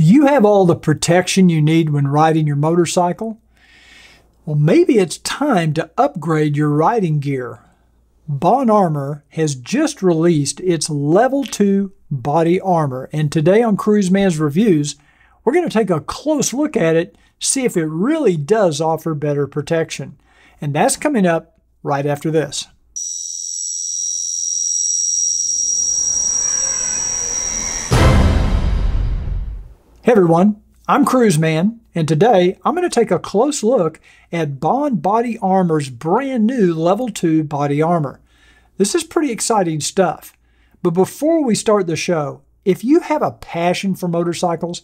Do you have all the protection you need when riding your motorcycle? Well, maybe it's time to upgrade your riding gear. Bohn Armor has just released its Level 2 body armor, and today on Cruiseman's Reviews, we're going to take a close look at it, see if it really does offer better protection. And that's coming up right after this. Hey everyone, I'm Cruiseman, and today I'm going to take a close look at Bohn Body Armor's brand new Level 2 body armor. This is pretty exciting stuff. But before we start the show, if you have a passion for motorcycles,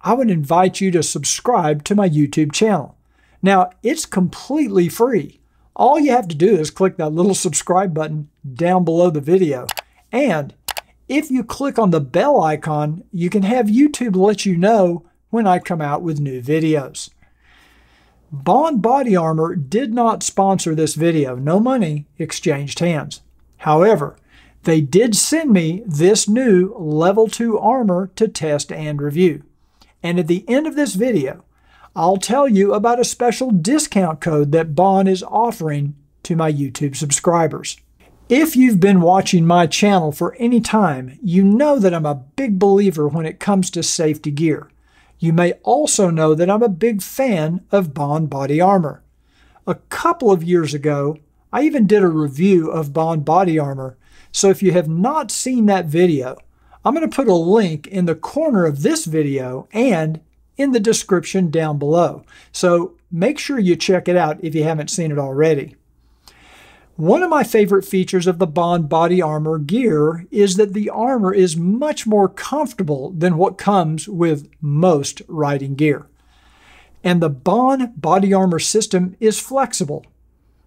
I would invite you to subscribe to my YouTube channel. Now, it's completely free. All you have to do is click that little subscribe button down below the video. And if you click on the bell icon, you can have YouTube let you know when I come out with new videos. Bohn Body Armor did not sponsor this video. No money exchanged hands. However, they did send me this new Level 2 armor to test and review. And at the end of this video, I'll tell you about a special discount code that Bohn is offering to my YouTube subscribers. If you've been watching my channel for any time, you know that I'm a big believer when it comes to safety gear. You may also know that I'm a big fan of Bohn body armor. A couple of years ago, I even did a review of Bohn body armor, so if you have not seen that video, I'm going to put a link in the corner of this video and in the description down below. So make sure you check it out if you haven't seen it already. One of my favorite features of the Bohn body armor gear is that the armor is much more comfortable than what comes with most riding gear. And the Bohn body armor system is flexible.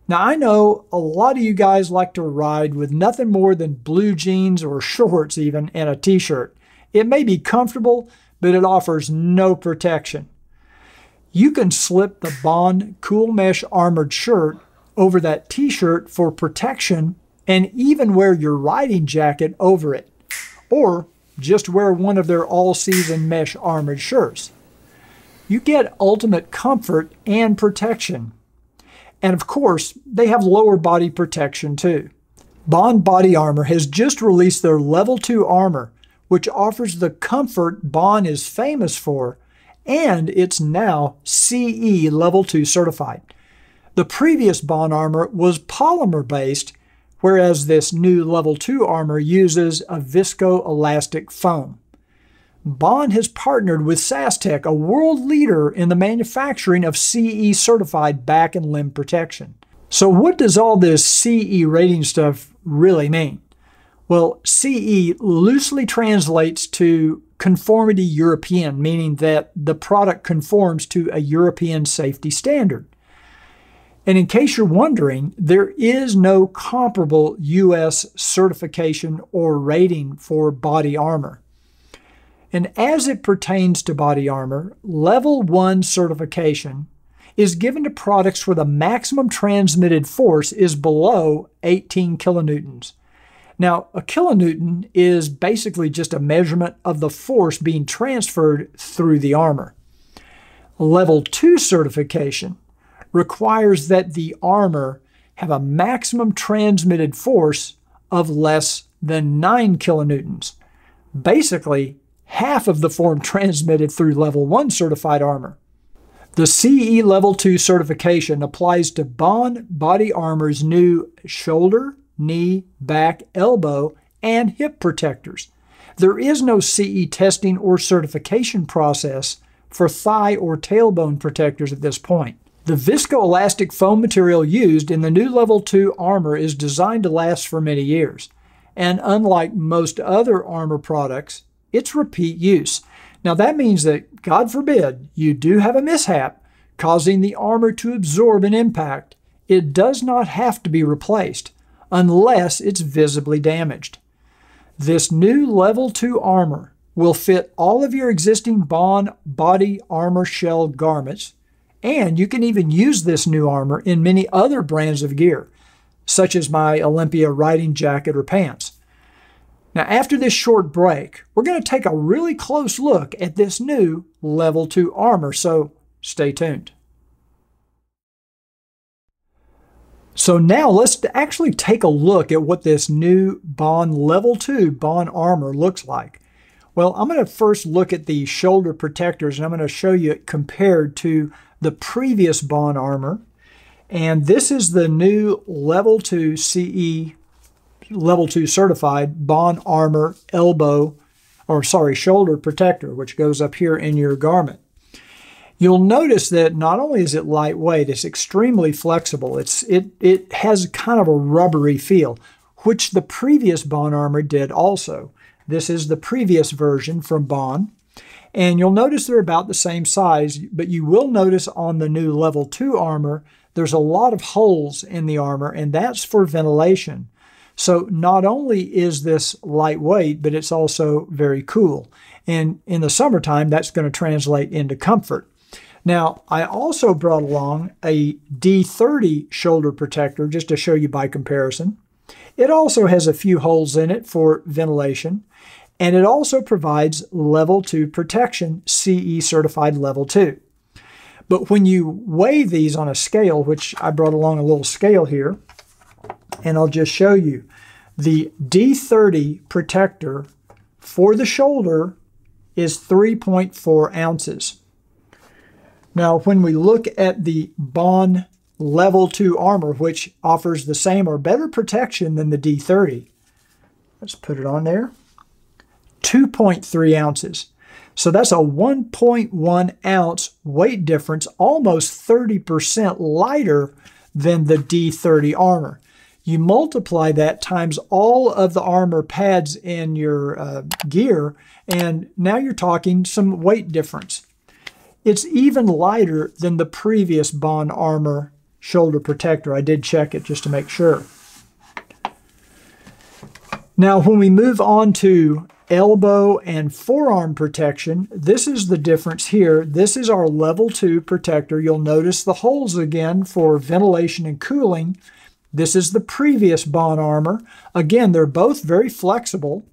Now, I know a lot of you guys like to ride with nothing more than blue jeans or shorts, even, and a t shirt. It may be comfortable, but it offers no protection. You can slip the Bohn Cool Mesh Armored Shirt over that t-shirt for protection and even wear your riding jacket over it. Or just wear one of their all-season mesh armored shirts. You get ultimate comfort and protection. And of course, they have lower body protection too. Bohn Body Armor has just released their Level 2 armor, which offers the comfort Bohn is famous for, and it's now CE Level 2 certified. The previous Bohn armor was polymer based, whereas this new Level 2 armor uses a viscoelastic foam. Bohn has partnered with SAS-TEC, a world leader in the manufacturing of CE certified back and limb protection. So, what does all this CE rating stuff really mean? Well, CE loosely translates to conformity European, meaning that the product conforms to a European safety standard. And in case you're wondering, there is no comparable U.S. certification or rating for body armor. And as it pertains to body armor, Level 1 certification is given to products where the maximum transmitted force is below 18 kilonewtons. Now, a kilonewton is basically just a measurement of the force being transferred through the armor. Level 2 certification requires that the armor have a maximum transmitted force of less than 9 kilonewtons. Basically, half of the form transmitted through level 1 certified armor. The CE Level 2 certification applies to Bohn Body Armor's new shoulder, knee, back, elbow, and hip protectors. There is no CE testing or certification process for thigh or tailbone protectors at this point. The viscoelastic foam material used in the new Level 2 armor is designed to last for many years, and unlike most other armor products, it's repeat use. Now that means that, God forbid, you do have a mishap causing the armor to absorb an impact. It does not have to be replaced unless it's visibly damaged. This new Level 2 armor will fit all of your existing Bohn body armor shell garments and you can even use this new armor in many other brands of gear, such as my Olympia riding jacket or pants. Now, after this short break, we're going to take a really close look at this new Level 2 armor, so stay tuned. So now let's actually take a look at what this new Bohn Level 2 Bohn armor looks like. Well, I'm going to first look at the shoulder protectors and I'm going to show you it compared to the previous Bohn armor. And this is the new Level 2 CE level two certified Bohn Armor elbow, or sorry, shoulder protector, which goes up here in your garment. You'll notice that not only is it lightweight, it's extremely flexible. It's, it, it has kind of a rubbery feel, which the previous Bohn Armor did also. This is the previous version from Bohn. And you'll notice they're about the same size, but you will notice on the new level 2 armor, there's a lot of holes in the armor, and that's for ventilation. So not only is this lightweight, but it's also very cool. And in the summertime, that's going to translate into comfort. Now, I also brought along a D30 shoulder protector just to show you by comparison. It also has a few holes in it for ventilation, and it also provides level 2 protection, CE certified level 2. But when you weigh these on a scale, which I brought along a little scale here, and I'll just show you. The D30 protector for the shoulder is 3.4 ounces. Now, when we look at the Bohn Level 2 armor, which offers the same or better protection than the D30, let's put it on there, 2.3 ounces. So that's a 1.1 ounce weight difference, almost 30% lighter than the D30 armor. You multiply that times all of the armor pads in your uh, gear, and now you're talking some weight difference. It's even lighter than the previous Bohn Armor shoulder protector. I did check it just to make sure. Now, when we move on to elbow and forearm protection, this is the difference here. This is our level 2 protector. You'll notice the holes again for ventilation and cooling. This is the previous Bohn armor. Again, they're both very flexible.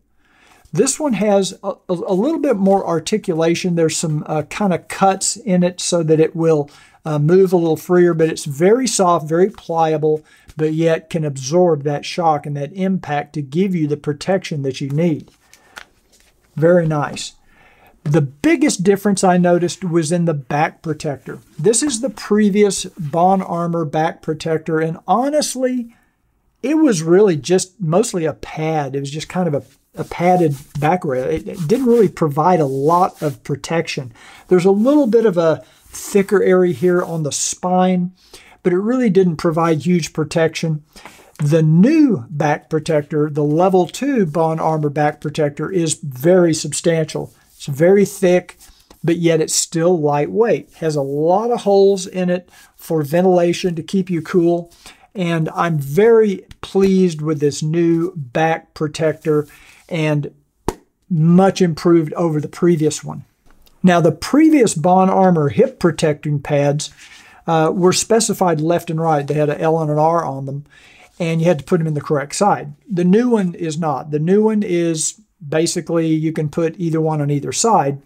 This one has a, a little bit more articulation. There's some uh, kind of cuts in it so that it will uh, move a little freer, but it's very soft, very pliable, but yet can absorb that shock and that impact to give you the protection that you need. Very nice. The biggest difference I noticed was in the back protector. This is the previous Bohn Armor back protector, and honestly, it was really just mostly a pad. It was just kind of a, a padded back rail. It, didn't really provide a lot of protection. There's a little bit of a thicker area here on the spine, but it really didn't provide huge protection. The new back protector, the level 2 Bohn Armor back protector, is very substantial. It's very thick, but yet it's still lightweight. Has a lot of holes in it for ventilation to keep you cool. And I'm very pleased with this new back protector and much improved over the previous one. Now, the previous Bohn Armor hip protecting pads uh, were specified left and right. They had an L and an R on them, and you had to put them in the correct side. The new one is not. The new one is basically you can put either one on either side.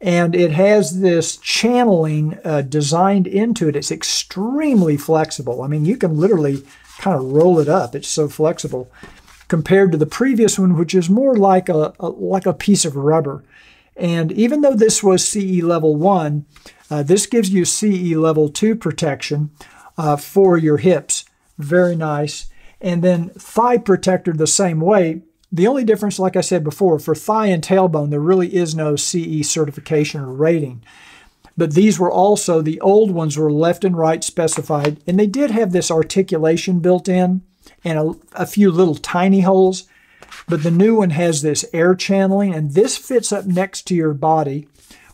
And it has this channeling uh, designed into it. It's extremely flexible. I mean, you can literally kind of roll it up. It's so flexible compared to the previous one, which is more like a, a like a piece of rubber. And even though this was CE level one, uh, this gives you CE level two protection uh, for your hips. Very nice. And then thigh protector the same way, the only difference, like I said before, for thigh and tailbone, there really is no CE certification or rating. But these were also, the old ones were left and right specified, and they did have this articulation built in and a, a few little tiny holes. But the new one has this air channeling, and this fits up next to your body,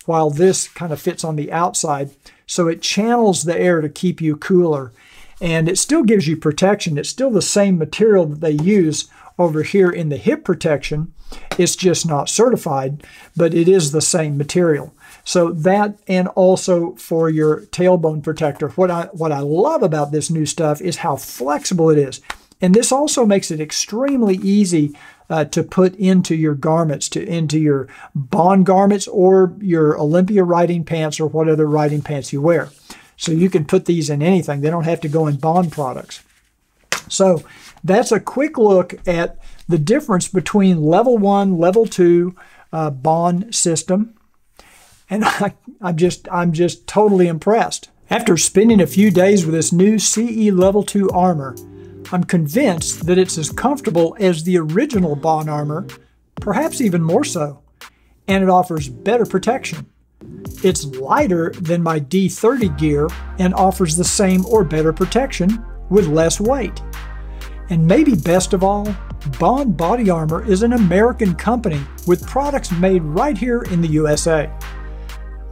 while this kind of fits on the outside. So it channels the air to keep you cooler. And it still gives you protection. It's still the same material that they use over here in the hip protection, it's just not certified, but it is the same material. So that and also for your tailbone protector. What I what I love about this new stuff is how flexible it is. And this also makes it extremely easy uh, to put into your garments, to into your Bohn garments or your Olympia riding pants or what other riding pants you wear. So you can put these in anything. They don't have to go in Bohn products. So that's a quick look at the difference between level one, level two uh, Bohn system. And I, I'm just I'm just totally impressed. After spending a few days with this new CE Level 2 armor, I'm convinced that it's as comfortable as the original Bohn armor, perhaps even more so, and it offers better protection. It's lighter than my D30 gear and offers the same or better protection with less weight. And maybe best of all, Bohn Body Armor is an American company with products made right here in the USA.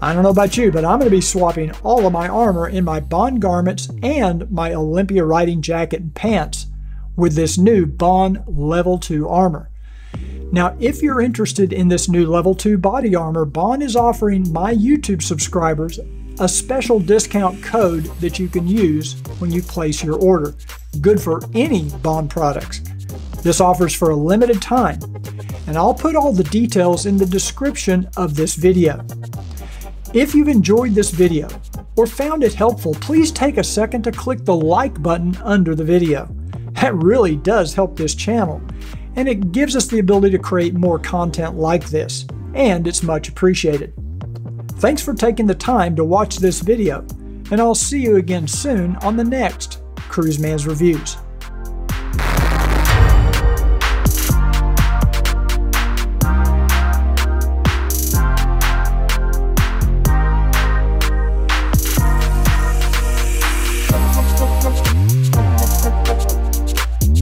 I don't know about you, but I'm going to be swapping all of my armor in my Bohn garments and my Olympia riding jacket and pants with this new Bohn Level 2 armor. Now, if you're interested in this new Level 2 body armor, Bohn is offering my YouTube subscribers a special discount code that you can use when you place your order. Good for any Bohn products. This offers for a limited time, and I'll put all the details in the description of this video. If you've enjoyed this video or found it helpful, please take a second to click the like button under the video. That really does help this channel, and it gives us the ability to create more content like this, and it's much appreciated. Thanks for taking the time to watch this video, and I'll see you again soon on the next Cruiseman's Reviews.